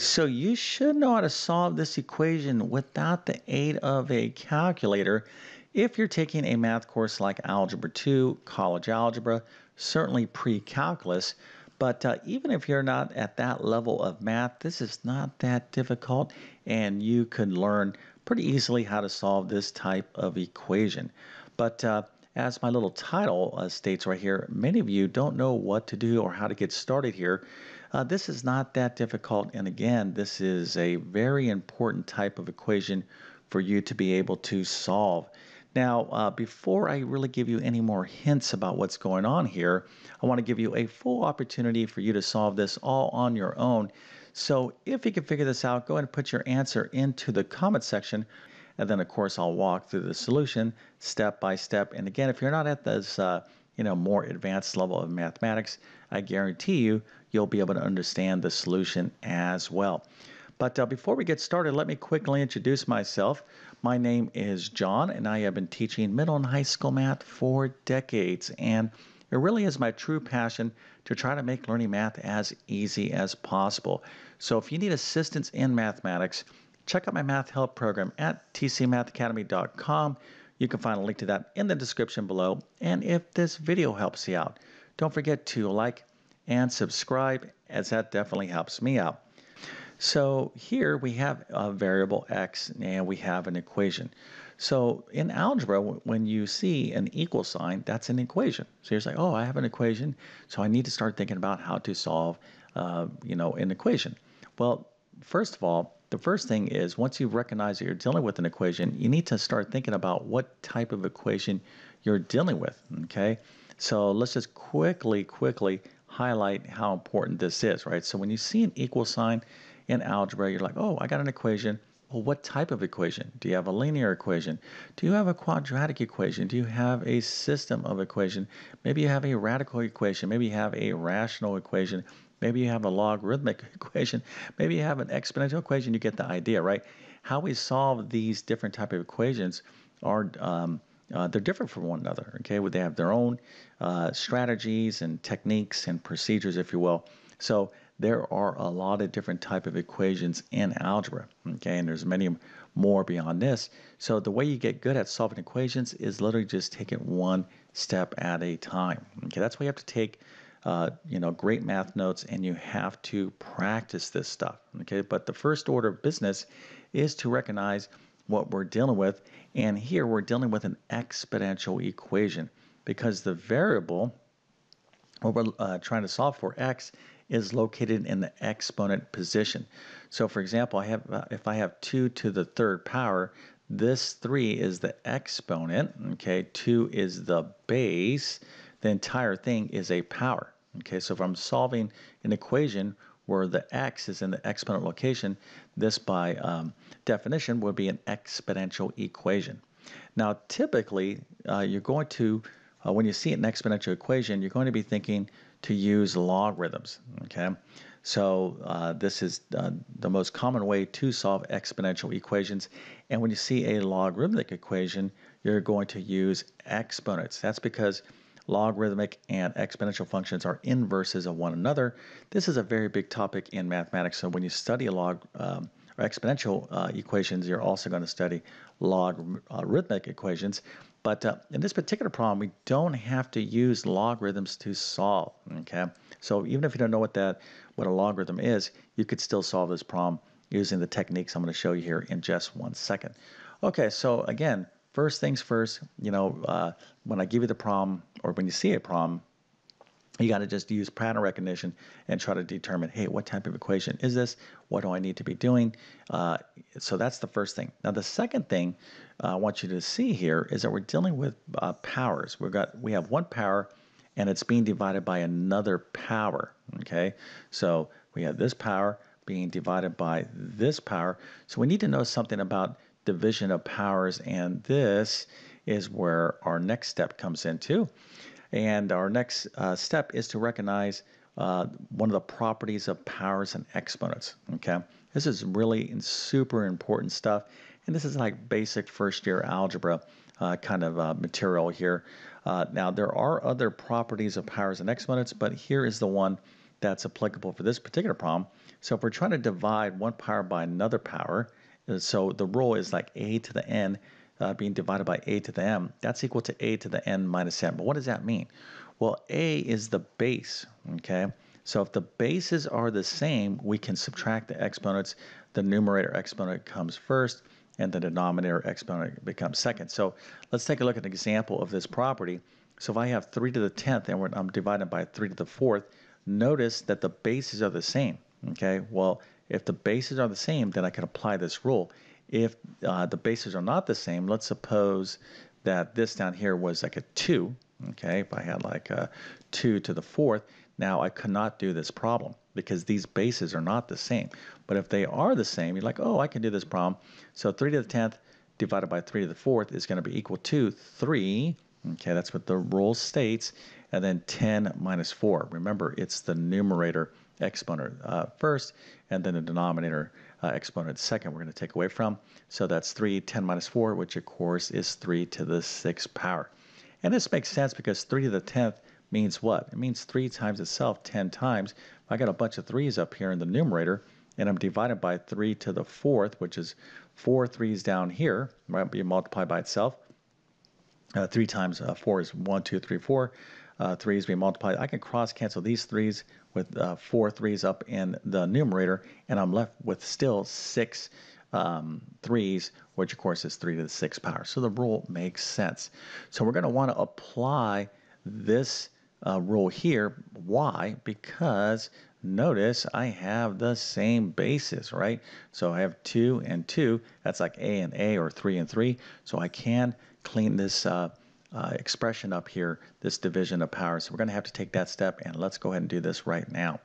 So you should know how to solve this equation without the aid of a calculator if you're taking a math course like Algebra 2, College Algebra, certainly pre-calculus, but uh, even if you're not at that level of math, this is not that difficult and you can learn pretty easily how to solve this type of equation. But uh, as my little title uh, states right here, many of you don't know what to do or how to get started here. Uh, this is not that difficult, and again, this is a very important type of equation for you to be able to solve. Now, uh, before I really give you any more hints about what's going on here, I want to give you a full opportunity for you to solve this all on your own. So if you can figure this out, go ahead and put your answer into the comment section. And then, of course, I'll walk through the solution step by step. And again, if you're not at this, uh, you know, more advanced level of mathematics, I guarantee you, you'll be able to understand the solution as well. But uh, before we get started, let me quickly introduce myself. My name is John, and I have been teaching middle and high school math for decades. And it really is my true passion to try to make learning math as easy as possible. So if you need assistance in mathematics, check out my math help program at tcmathacademy.com. You can find a link to that in the description below. And if this video helps you out, don't forget to like and subscribe as that definitely helps me out. So here we have a variable x and we have an equation. So in algebra, when you see an equal sign, that's an equation. So you're like, oh, I have an equation, so I need to start thinking about how to solve, uh, you know, an equation. Well, first of all, the first thing is once you recognize that you're dealing with an equation, you need to start thinking about what type of equation you're dealing with, okay? So let's just quickly, quickly highlight how important this is, right? So when you see an equal sign in algebra, you're like, oh, I got an equation. Well, what type of equation? Do you have a linear equation? Do you have a quadratic equation? Do you have a system of equation? Maybe you have a radical equation. Maybe you have a rational equation. Maybe you have a logarithmic equation. Maybe you have an exponential equation. You get the idea, right? How we solve these different type of equations are um, uh, they're different from one another. Okay, they have their own uh, strategies and techniques and procedures, if you will. So there are a lot of different type of equations in algebra. Okay, and there's many more beyond this. So the way you get good at solving equations is literally just take it one step at a time. Okay, that's why you have to take uh, you know, great math notes and you have to practice this stuff. Okay, but the first order of business is to recognize what we're dealing with. And here we're dealing with an exponential equation because the variable, what we're uh, trying to solve for, x, is located in the exponent position. So for example, I have uh, if I have 2 to the third power, this 3 is the exponent, okay? 2 is the base, the entire thing is a power. Okay, so if I'm solving an equation where the x is in the exponent location, this by um, definition would be an exponential equation. Now, typically, uh, you're going to, uh, when you see an exponential equation, you're going to be thinking to use logarithms. Okay, so uh, this is uh, the most common way to solve exponential equations. And when you see a logarithmic equation, you're going to use exponents. That's because logarithmic and exponential functions are inverses of one another. This is a very big topic in mathematics. So when you study log um, or exponential uh, equations, you're also going to study logarithmic equations. But uh, in this particular problem, we don't have to use logarithms to solve. Okay, so even if you don't know what that what a logarithm is, you could still solve this problem using the techniques I'm going to show you here in just one second. Okay, so again, first things first, you know, uh, when I give you the problem or when you see a problem, you got to just use pattern recognition and try to determine, hey, what type of equation is this? What do I need to be doing? Uh, so that's the first thing. Now, the second thing uh, I want you to see here is that we're dealing with uh, powers. We've got we have one power, and it's being divided by another power. Okay, so we have this power being divided by this power. So we need to know something about division of powers, and this is where our next step comes into. And our next uh, step is to recognize uh, one of the properties of powers and exponents. Okay, this is really super important stuff, and this is like basic first year algebra uh, kind of uh, material here. Uh, now there are other properties of powers and exponents, but here is the one that's applicable for this particular problem. So if we're trying to divide one power by another power, so the rule is like a to the n uh, being divided by a to the m, that's equal to a to the n minus m. But what does that mean? Well, a is the base, okay? So if the bases are the same, we can subtract the exponents. The numerator exponent comes first, and the denominator exponent becomes second. So let's take a look at an example of this property. So if I have 3 to the 10th and I'm dividing by 3 to the 4th, notice that the bases are the same. Okay, well, if the bases are the same, then I can apply this rule. If uh, the bases are not the same, let's suppose that this down here was like a 2. Okay, if I had like a 2 to the 4th, now I cannot do this problem because these bases are not the same. But if they are the same, you're like, oh, I can do this problem. So 3 to the 10th divided by 3 to the 4th is going to be equal to 3. Okay, that's what the rule states. And then 10 minus 4. Remember, it's the numerator exponent uh, first, and then the denominator uh, exponent second we're going to take away from. So that's 3, 10 minus 4, which of course is 3 to the 6th power. And this makes sense because 3 to the 10th means what? It means 3 times itself 10 times. I got a bunch of 3's up here in the numerator, and I'm divided by 3 to the 4th, which is 4 3's down here, right? Be multiplied by itself. Uh, 3 times uh, 4 is 1, 2, 3, 4. Uh, 3's being multiplied. I can cross cancel these 3's with uh, 4 3's up in the numerator, and I'm left with still 6 um, 3's, which of course is 3 to the 6th power. So the rule makes sense. So we're going to want to apply this uh, rule here. Why? Because notice I have the same basis, right? So I have 2 and 2. That's like A and A or 3 and 3. So I can clean this uh, uh, expression up here, this division of power. So we're going to have to take that step and let's go ahead and do this right now.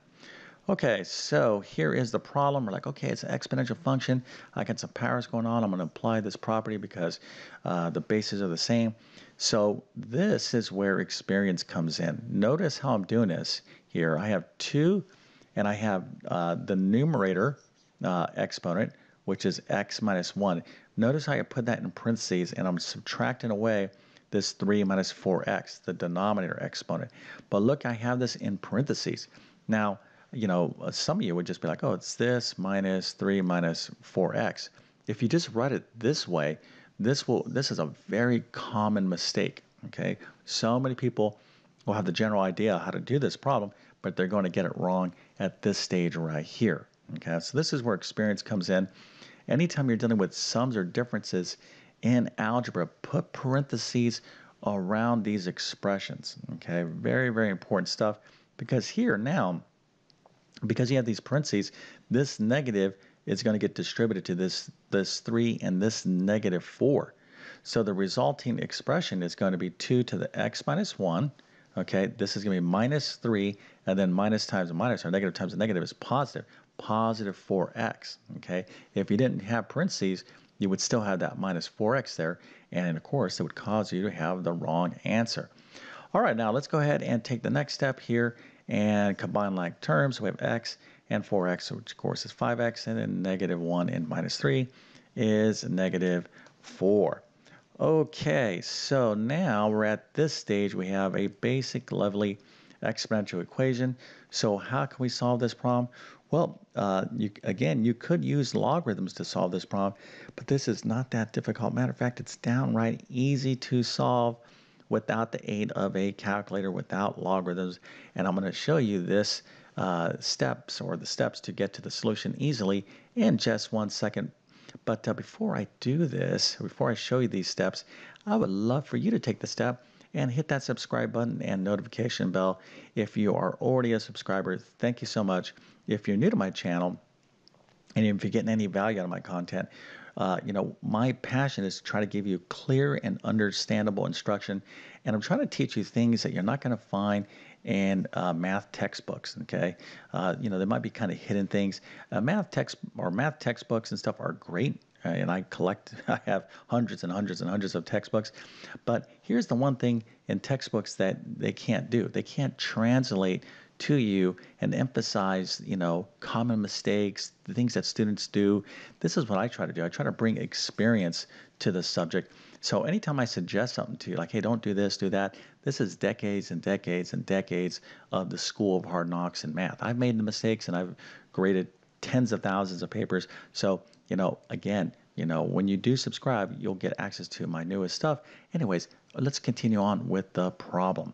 Okay, so here is the problem. We're like, okay, it's an exponential function. I got some powers going on. I'm going to apply this property because uh, the bases are the same. So this is where experience comes in. Notice how I'm doing this here. I have 2 and I have uh, the numerator uh, exponent, which is x minus 1. Notice how I put that in parentheses and I'm subtracting away this 3 minus 4x, the denominator exponent. But look, I have this in parentheses. Now, you know, uh, some of you would just be like, oh, it's this minus 3 minus 4x. If you just write it this way, this will this is a very common mistake, okay? So many people will have the general idea how to do this problem, but they're going to get it wrong at this stage right here. Okay, so this is where experience comes in. Anytime you're dealing with sums or differences in algebra, put parentheses around these expressions. Okay, very, very important stuff because here now, because you have these parentheses, this negative is going to get distributed to this, this 3 and this negative 4. So the resulting expression is going to be 2 to the x minus 1. Okay, this is going to be minus 3, and then minus times a minus, or negative times a negative is positive, positive 4x. Okay, if you didn't have parentheses, you would still have that minus 4x there, and of course, it would cause you to have the wrong answer. All right, now let's go ahead and take the next step here and combine like terms. We have x and 4x, which of course is 5x, and then negative 1 and minus 3 is negative 4. Okay, so now we're at this stage. We have a basic lovely exponential equation. So how can we solve this problem? Well, uh, you, again, you could use logarithms to solve this problem, but this is not that difficult. Matter of fact, it's downright easy to solve without the aid of a calculator, without logarithms. And I'm going to show you this uh, steps or the steps to get to the solution easily in just one second. But uh, before I do this, before I show you these steps, I would love for you to take the step and hit that subscribe button and notification bell if you are already a subscriber. Thank you so much. If you're new to my channel and if you're getting any value out of my content, uh, you know, my passion is to try to give you clear and understandable instruction. And I'm trying to teach you things that you're not going to find in uh, math textbooks. Okay, uh, you know there might be kind of hidden things. Uh, math text or math textbooks and stuff are great, uh, and I collect. I have hundreds and hundreds and hundreds of textbooks. But here's the one thing in textbooks that they can't do. They can't translate to you and emphasize, you know, common mistakes, the things that students do. This is what I try to do. I try to bring experience to the subject. So anytime I suggest something to you, like, hey, don't do this, do that, this is decades and decades and decades of the school of hard knocks in math. I've made the mistakes and I've graded tens of thousands of papers. So, you know, again, you know, when you do subscribe, you'll get access to my newest stuff. Anyways, let's continue on with the problem.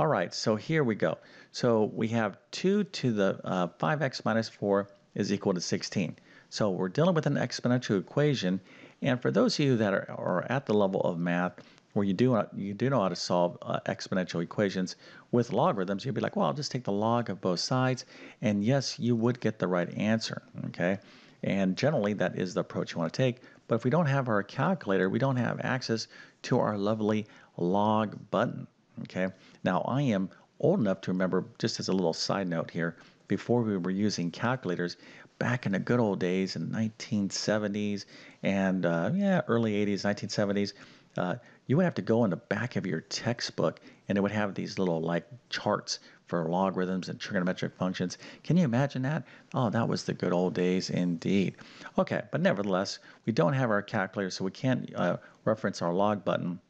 All right, so here we go. So we have 2 to the uh, 5x minus 4 is equal to 16. So we're dealing with an exponential equation. And for those of you that are, are at the level of math where you do, you do know how to solve uh, exponential equations with logarithms, you'd be like, well, I'll just take the log of both sides. And yes, you would get the right answer, okay? And generally, that is the approach you want to take. But if we don't have our calculator, we don't have access to our lovely log button. Okay. Now, I am old enough to remember, just as a little side note here, before we were using calculators, back in the good old days in 1970s and uh, yeah, early 80s, 1970s, uh, you would have to go in the back of your textbook and it would have these little like charts for logarithms and trigonometric functions. Can you imagine that? Oh, that was the good old days indeed. Okay, but nevertheless, we don't have our calculator, so we can't uh, reference our log button.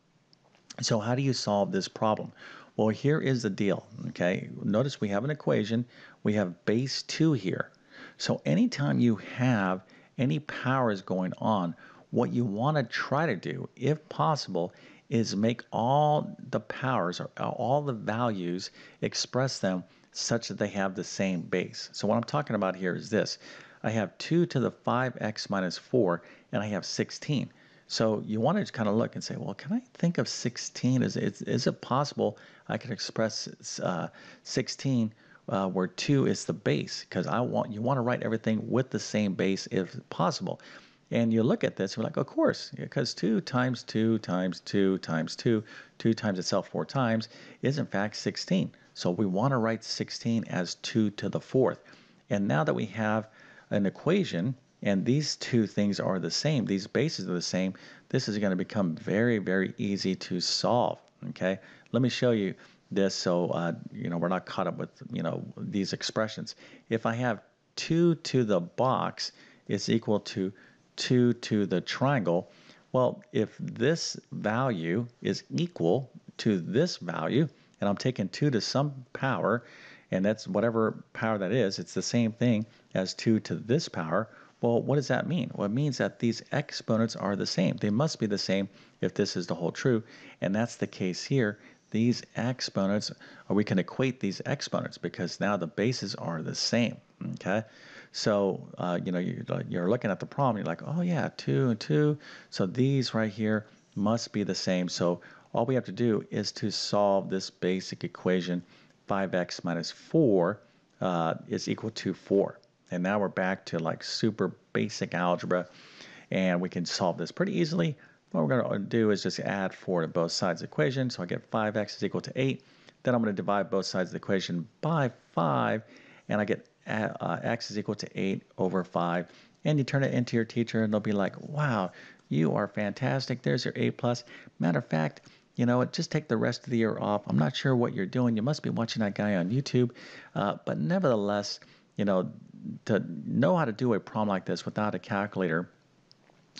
So how do you solve this problem? Well, here is the deal, okay? Notice we have an equation. We have base 2 here. So anytime you have any powers going on, what you want to try to do, if possible, is make all the powers or uh, all the values express them such that they have the same base. So what I'm talking about here is this. I have 2 to the 5x minus 4 and I have 16. So you want to kind of look and say, well, can I think of 16? Is, is, is it possible I could express uh, 16 uh, where 2 is the base? Because I want you want to write everything with the same base if possible. And you look at this, you're like, of course, because 2 times 2 times 2 times 2, 2 times itself 4 times, is in fact 16. So we want to write 16 as 2 to the fourth. And now that we have an equation, and these two things are the same, these bases are the same, this is going to become very, very easy to solve, okay? Let me show you this so, uh, you know, we're not caught up with, you know, these expressions. If I have 2 to the box is equal to 2 to the triangle, well, if this value is equal to this value, and I'm taking 2 to some power, and that's whatever power that is, it's the same thing as 2 to this power, well, what does that mean? Well, it means that these exponents are the same. They must be the same if this is the whole true, and that's the case here. These exponents, or we can equate these exponents because now the bases are the same, okay? So, uh, you know, you're, you're looking at the problem, you're like, oh yeah, 2 and 2. So these right here must be the same. So all we have to do is to solve this basic equation, 5x minus 4 uh, is equal to 4. And now we're back to like super basic algebra, and we can solve this pretty easily. What we're going to do is just add 4 to both sides of the equation. So I get 5x is equal to 8. Then I'm going to divide both sides of the equation by 5, and I get uh, x is equal to 8 over 5. And you turn it into your teacher, and they'll be like, wow, you are fantastic. There's your A plus. Matter of fact, you know, what, just take the rest of the year off. I'm not sure what you're doing. You must be watching that guy on YouTube. Uh, but nevertheless, you know, to know how to do a problem like this without a calculator,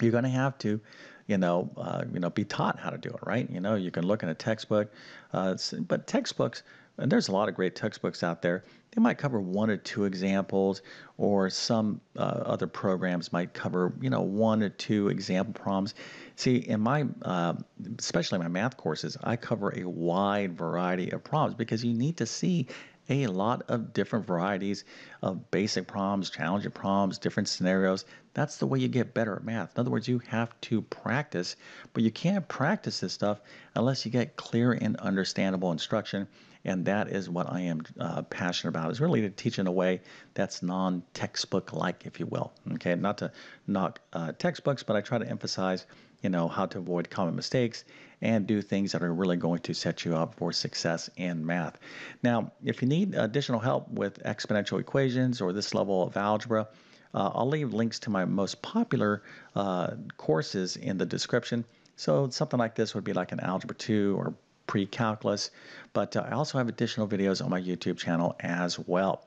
you're going to have to, you know, uh, you know, be taught how to do it, right? You know, you can look in a textbook, uh, but textbooks, and there's a lot of great textbooks out there. They might cover one or two examples, or some uh, other programs might cover, you know, one or two example problems. See, in my, uh, especially my math courses, I cover a wide variety of problems because you need to see a lot of different varieties of basic problems, challenging problems, different scenarios. That's the way you get better at math. In other words, you have to practice, but you can't practice this stuff unless you get clear and understandable instruction. And that is what I am uh, passionate about, is really to teach in a way that's non-textbook like, if you will. Okay, not to knock uh, textbooks, but I try to emphasize you know, how to avoid common mistakes and do things that are really going to set you up for success in math. Now, if you need additional help with exponential equations or this level of algebra, uh, I'll leave links to my most popular uh, courses in the description. So something like this would be like an Algebra 2 or pre-calculus, but uh, I also have additional videos on my YouTube channel as well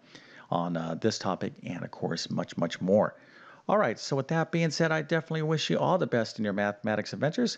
on uh, this topic and of course much, much more. All right, so with that being said, I definitely wish you all the best in your mathematics adventures.